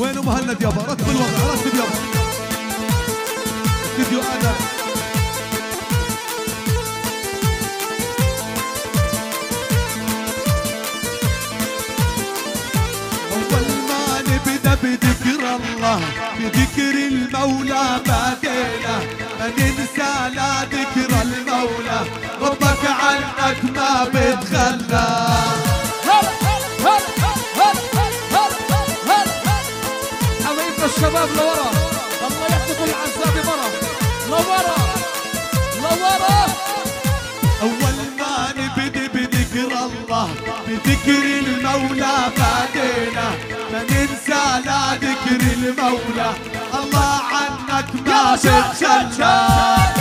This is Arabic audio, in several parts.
وين مهند يابا رتب الوضع رتب يابا استديو آدم. أول ما نبدأ بذكر الله بذكر المولى بدينا ما ننسى لا ذكر المولى. ربك عنك ما بتخلى الشباب لورا الله يحفظ العزاب برا لورا لورا أول ما نبدأ بذكر الله بذكر المولى بدينا ما ننسى لا ذكر المولى. الله عنك ما بتخلى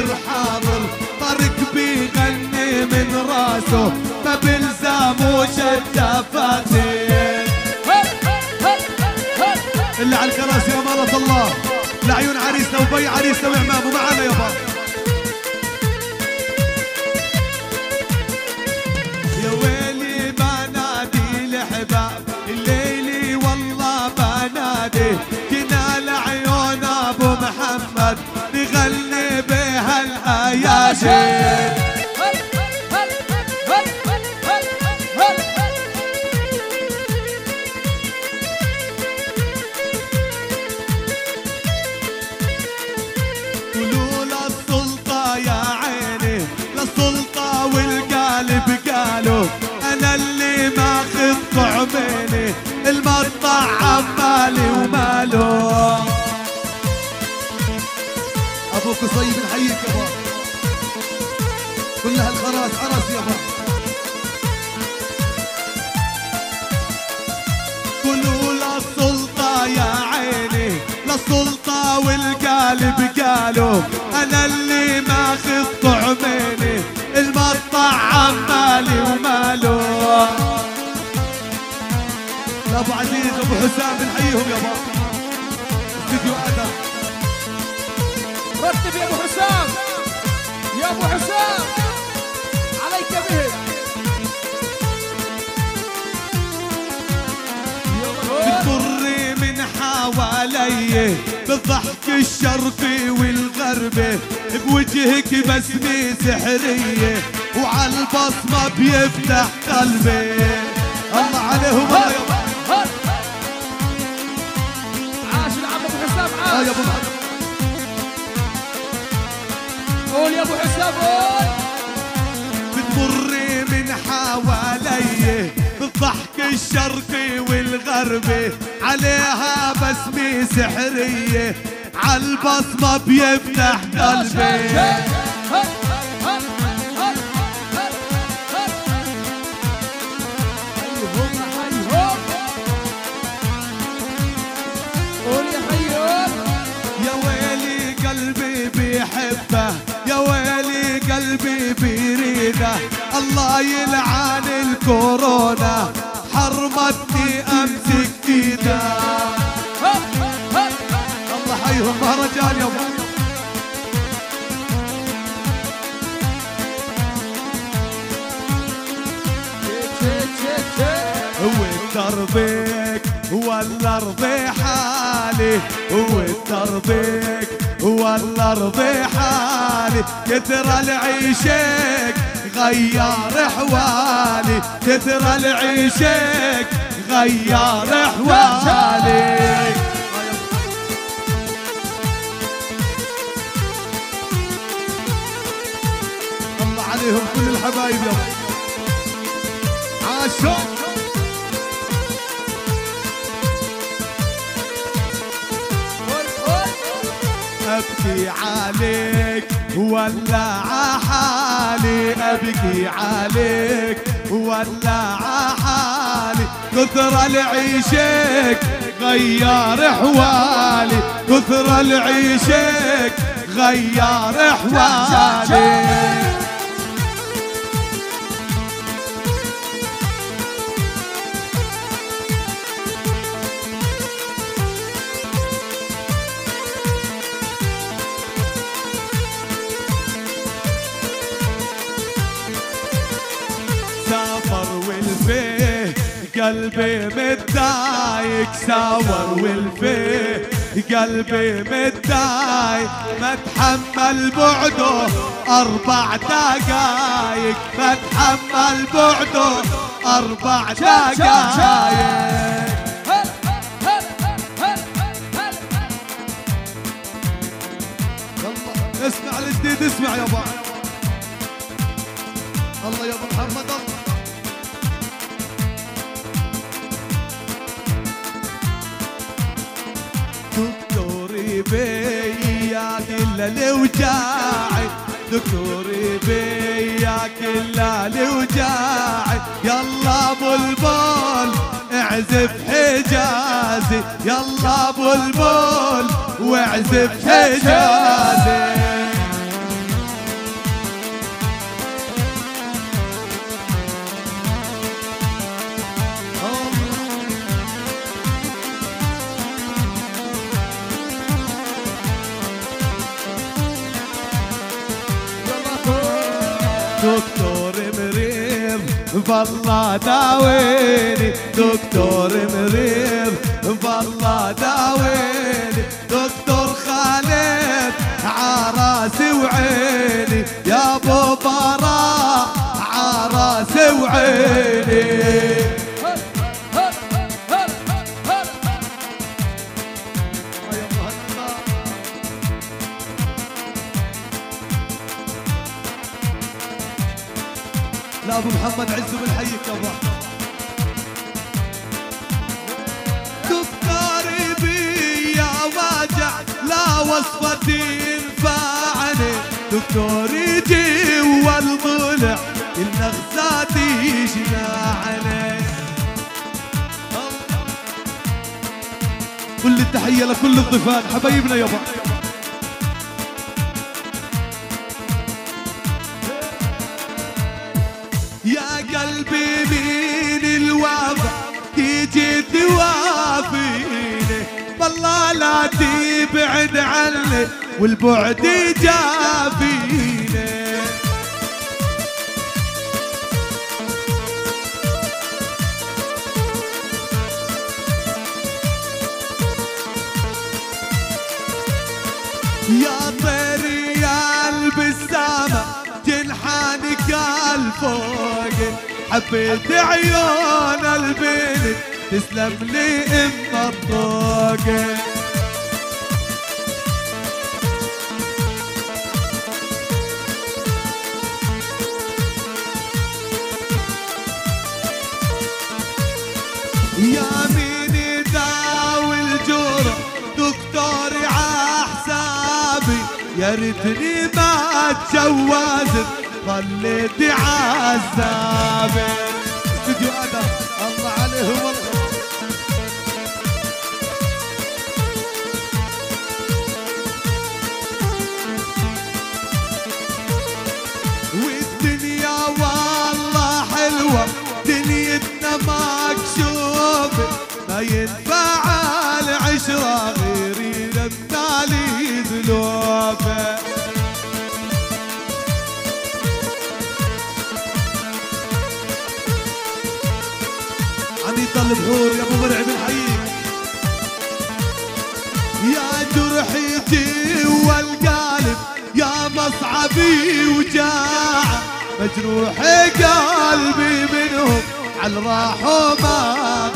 والفكر حاضر طرق بيغني من راسه ما بلزامه شتافاتين اللي على الكراسي أمانة الله لعيون عريسنا وبي عريسنا وعمامة معنا يابا الايادي قولوا للسلطة يا عيني للسلطة أنا اللي ماخذ المقطع عمالي وماله أبوك صيب نحييك يابا كلها الخراس عرس يابا قولوا للسلطة يا عيني للسلطة والقالب قالوا أنا اللي ماخذ طعميني المقطع عمالي وماله. أبو عزيز أبو حسام بنحييهم يابا استديو أدم. رتب يا أبو حسام. يا أبو حسام. حوالي بالضحك الشرقي والغربي بوجهك بسمة سحرية وعلى البصمة بيفتح قلبي. الله عليهم. الله يا عاش العم أبو حسام عاش. يا أبو قول يا أبو حسام بالضحك الشرقي والغربي عليها بسمة سحرية عالبصمة بيفتح قلبي. يا ويلي قلبي بيحبه يا ويلي قلبي بيريده الله يلعن الكورونا. حرمتني امسك ايده الله حيهم مهرجان يا أبو. هو دربك والارض حالي. هو دربك والارض حالي. كثر العيشك غير احوالي كثر العيشك غير احوالي الله عليهم كل الحبايب يا عاشوا أبكي عليك ولا حالي أبكي عليك ولا حالي. كثر العيشك غير إحوالي. كثر العيشك غير إحوالي. قلبي متضايق ساور والفيه قلبي متضايق ما تحمل بعده أربع دقايق. ما تحمل بعده أربع. دقايق. اسمع الجديد اسمع يابا الله يا ابو محمد الله. دكتوري بيا كل الوجاعي دكتوري بيا كل الوجاعي يلا بلبل اعزف حجازي. يلا بلبل واعزف حجازي. بالله داويني دكتور مريض. بالله داويني دكتور خالد. عراسي وعيني يا أبو براء. عراسي وعيني. لا ابو محمد عزو بالحيك يابا دكتوري بيا واجع لا وصفتي ينفعني دكتوري جوا الضلع النغزات يجمعني كل التحية لكل الضيفان حبايبنا يابا والله لا تبعد عني والبعد جافيني. يا طير يا قلب السما جنحانك الفوق حبيت عيون البنت تسلم لي ام الطوق يا مين يداوي الجرح؟ دكتوري عحسابي يا ريتني ما اتجوزت ظليت عذابي ينفع العشرة غيري لما لي ذلوفة عميد البحور يا أبو مرعي بنحييك يا جرحي جوا القالب يا مصعبي وجاعة مجروح قلبي منهم على راحوا ما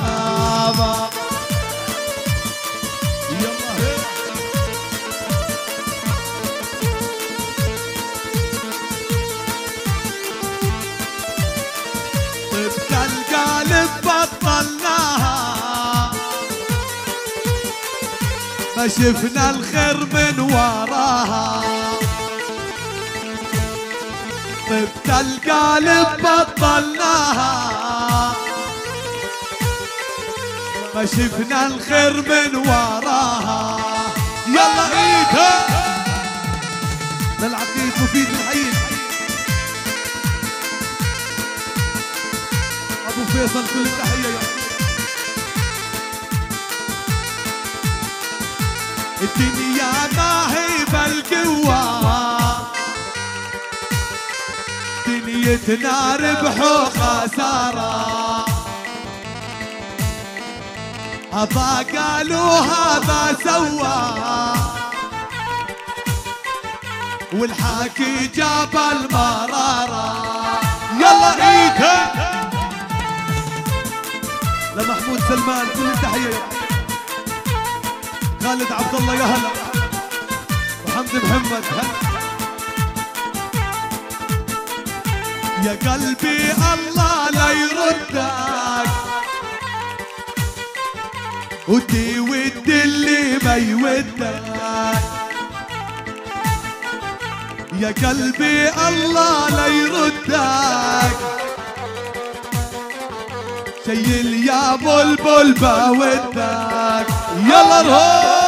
بطلناها ما شفنا الخير من وراها طبت القالب بطلناها ما شفنا الخير من وراها. يلا ايدها للعقيد مفيد الحين أبو فيصل كل التحيه يا الدنيا ما هي بالقوة. دنيتنا ربح وخسارة. هذا قالوا هذا سوى والحاكي جاب المرارة. يلا ايدها لمحمود سلمان كل التحية خالد عبد الله يا هلا. وحمد محمد. هلا يا قلبي الله لا يردك ودي ود اللي ما يودك يا قلبي الله لا يردك شيل يا بلبل بودك يلا روح.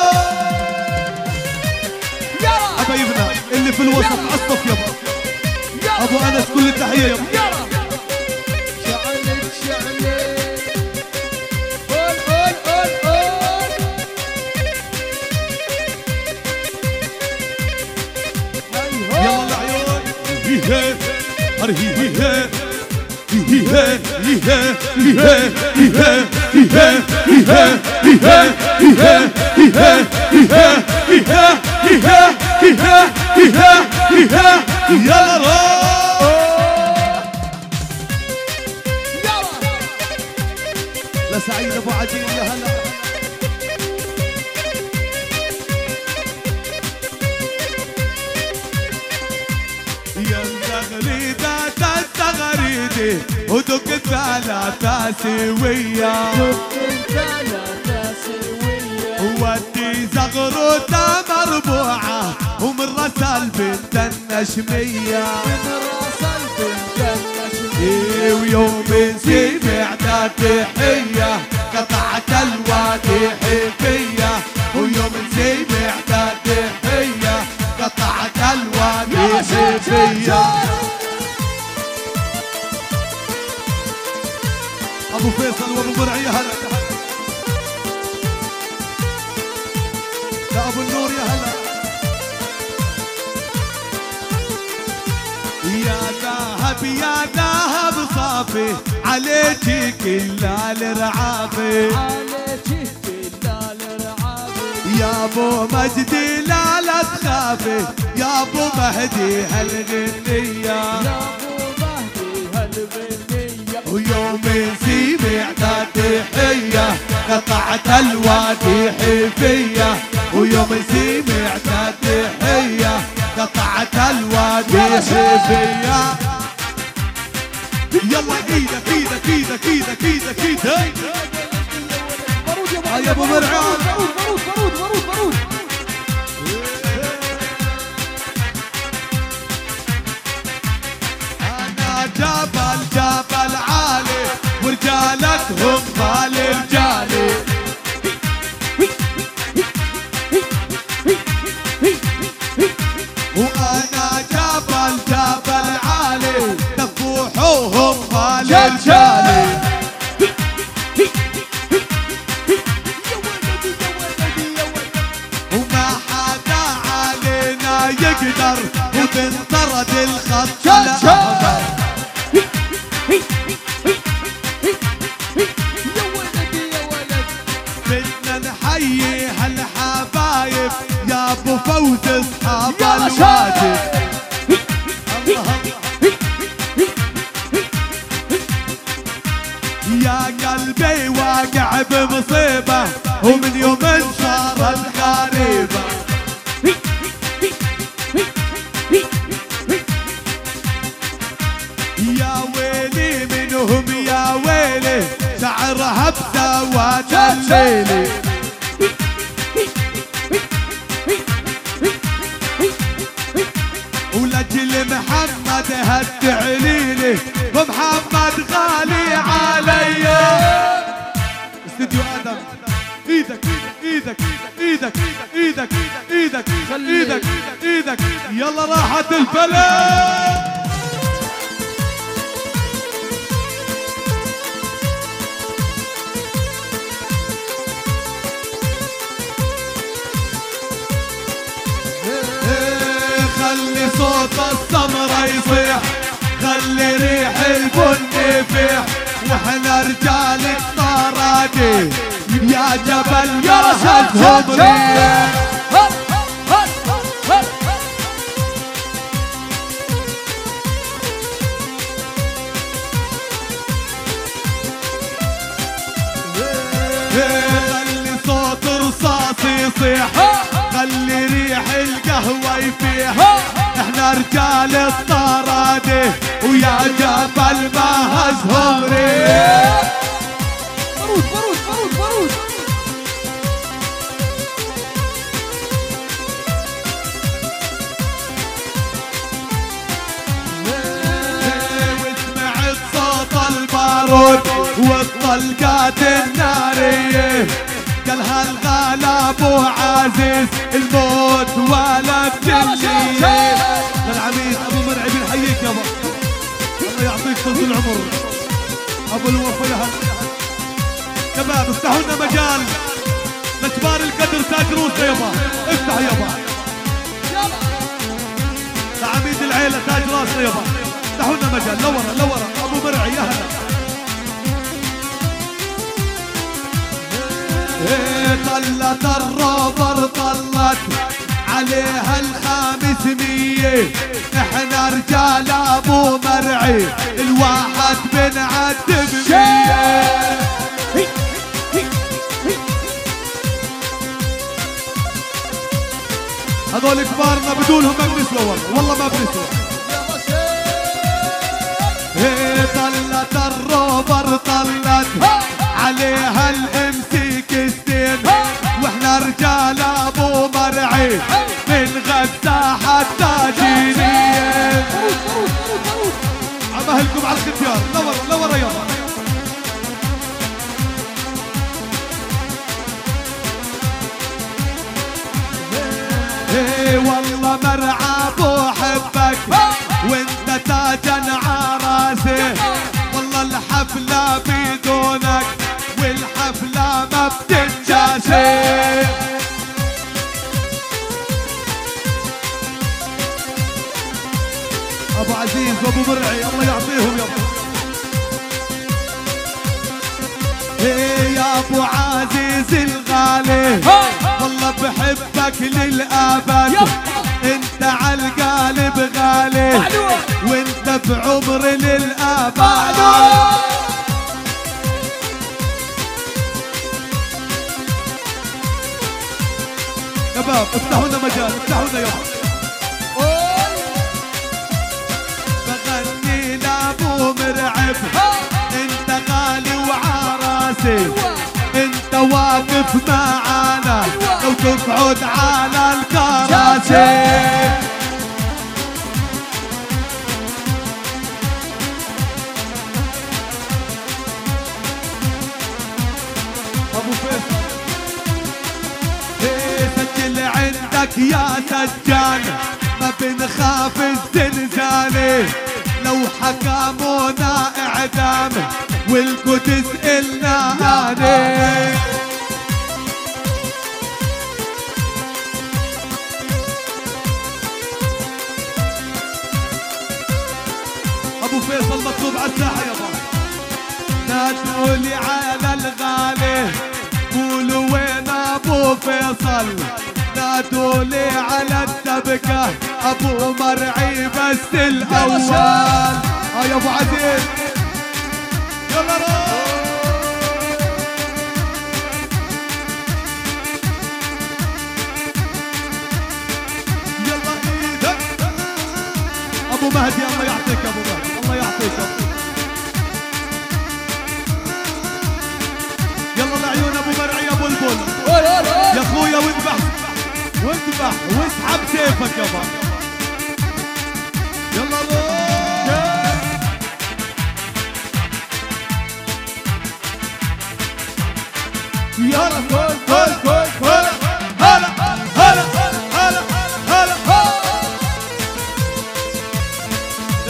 حبايبنا اللي في الوسط عالصف يابا. أبو أنس كل التحية يابا. هي هي هر هي هي هي هي هي هي هي هي يلا روح يلا لسعيد ابو عجيل يا هلا بيتي على تاسي وياه على تاسي ودي زغروته مربوعه ومن راس البنت النشميه النشميه ويوم نسيب عدا تحيه قطعت الوادي حيفيه ويوم نسيب عدا تحيه قطعت الوادي حيفيه ابو فيصل وابو مرعي هلا. يا أبو النور يا هلا. يا ذهب يا ذهب صافي عليك كل الرعافي يا أبو مجدي لا لا تخافي يا أبو مهدي هالغنية ويوم سمعت تحية قطعت الوادي حفية ويوم سمعت تحية قطعت الوادي حفية يلا كيدا كيدا كيدا كيدا كيدا كيدا يا أبو مرعان أنا جبل ورجالتهم غالي رجالي وأنا جبل جبل عالي دفوحوهم جل رجالي وما حدا علينا يقدر وبنطرد الخط شعرها بسواد الليلي ولجل محمد هالتعليلي ومحمد غالي علي. استديو آدم. إيدك إيدك إيدك إيدك إيدك إيدك إيدك يلا راحت الفلك صوت السمرة يصيح. خلي ريح البن يفيح. وإحنا رجال الطرادي. يا جبل يا رشاد خلي صوت رصاص يصيح. خلي ريح القهوة يفيح. إحنا رجال الطرادة ويا جبل ما هزهم ريح. البارود والطلقات النارية قال هالغالى أبو عزيز الموت ولا بجلية العميد أبو مرعي بنحييك يابا الله يعطيك طول العمر. أبو الوفا يا هلا. شباب افتحوا لنا مجال. لكبار القدر تاج روسا يابا افتح يابا لعميد العيلة تاج راسنا يابا افتحوا لنا مجال. لورا لورا. أبو مرعي يا هلا. طلت الروبر طلت عليها الخامسمية إحنا رجال أبو مرعي الواحد بنعد بمية هذول كبارنا بدولهم ما بنسوى والله. والله ما بنسوى إيه طلت الروبر طلت عليها مرعي مرعي الله يعطيهم يا إيه يا أبو عزيز الغالي والله بحبك للابد أنت عالقالب غالي وأنت بعمر للابد شباب افتحوا لنا مجال افتحوا لنا يوم لابو مرعب انت غالي وعراسي انت واقف معانا. لو تقعد على الكراسي. عندك يا سجان. ما بنخاف الزلزال. لو حكمونا إعدام والقدس إلنا عليه أبو فيصل مطلوب على الساحة يا بابا لي على الغالي قولوا وين أبو فيصل؟ نادوا لي على الدبكة. أبو مرعي بس الأول آه يا أبو عزيز. يلا روح. يلا يابا يلا روح يلا كل كل كل كل هلا هلا هلا هلا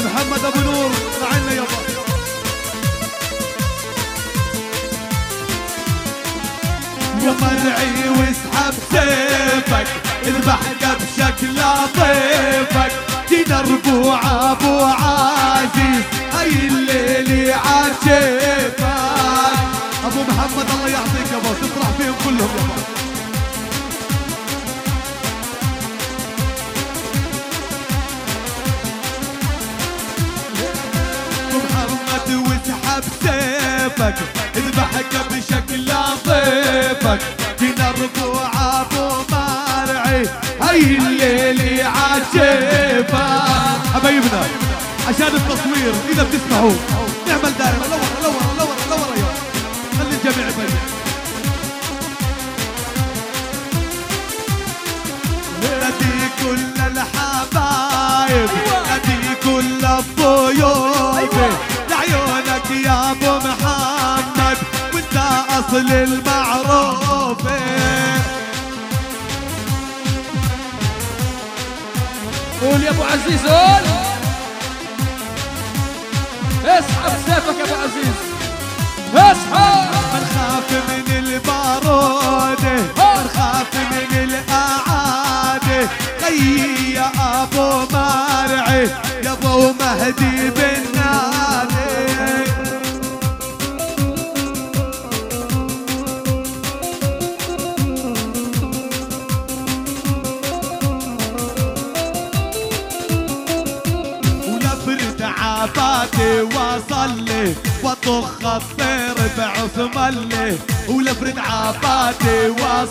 محمد ابو نور يا مرعي واسحب سيفك اذبحك بشكل لطيفك جينا ربوع أبو عزيز هاي الليلة عاشيفك أبو محمد الله يعطيك ابو تفرح لهم يا سيفك اذبحك بشكل لطيفك. فينا ربوع أبو مرعي هاي الليل عجيبة. حبايبنا عشان التصوير إذا بتسمعوا. نعمل دائرة لورا لورا لورا لورا يا خلي الجميع يبين نادي كل الحبايب نادي كل الضيوف. اصل المعروف قول يا أبو عزيز قول. اسحب سيفك يا أبو عزيز. اسحب. بنخاف من البارود بنخاف من الأعادة. خيي يا أبو مرعي يا أبو مهدي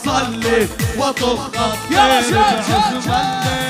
عباتي وصلي وطخ يلا